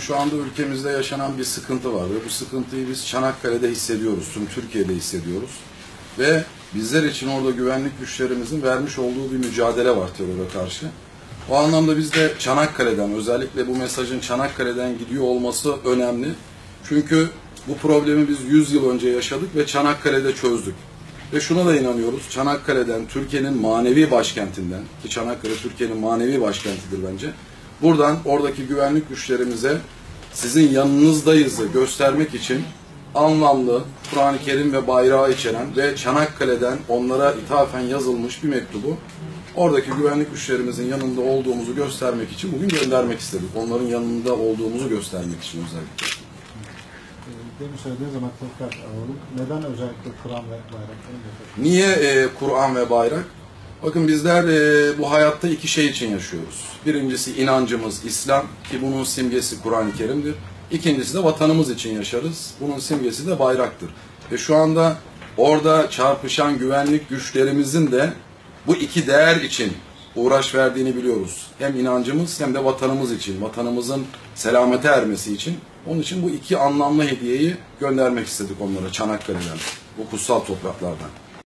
Şu anda ülkemizde yaşanan bir sıkıntı var ve bu sıkıntıyı biz Çanakkale'de hissediyoruz, tüm Türkiye'de hissediyoruz. Ve bizler için orada güvenlik güçlerimizin vermiş olduğu bir mücadele var teröre karşı. O anlamda biz de Çanakkale'den, özellikle bu mesajın Çanakkale'den gidiyor olması önemli. Çünkü bu problemi biz 100 yıl önce yaşadık ve Çanakkale'de çözdük. Ve şuna da inanıyoruz, Çanakkale'den, Türkiye'nin manevi başkentinden, ki Çanakkale Türkiye'nin manevi başkentidir bence, buradan oradaki güvenlik güçlerimize sizin yanınızdayızı göstermek için anlamlı, Kur'an-ı Kerim ve bayrağı içeren ve Çanakkale'den onlara ithafen yazılmış bir mektubu oradaki güvenlik güçlerimizin yanında olduğumuzu göstermek için bugün göndermek istedik. Onların yanında olduğumuzu göstermek için özellikle. Ee, Demin söylediğiniz zaman tekrar alalım. Neden özellikle Kur'an ve yapıyorsunuz? Niye e, Kur'an ve bayrak? Bakın bizler e, bu hayatta iki şey için yaşıyoruz. Birincisi inancımız İslam ki bunun simgesi Kur'an-ı Kerim'dir. İkincisi de vatanımız için yaşarız. Bunun simgesi de bayraktır. Ve şu anda orada çarpışan güvenlik güçlerimizin de bu iki değer için uğraş verdiğini biliyoruz. Hem inancımız hem de vatanımız için, vatanımızın selamete ermesi için. Onun için bu iki anlamlı hediyeyi göndermek istedik onlara Çanakkale'den, bu kutsal topraklardan.